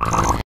you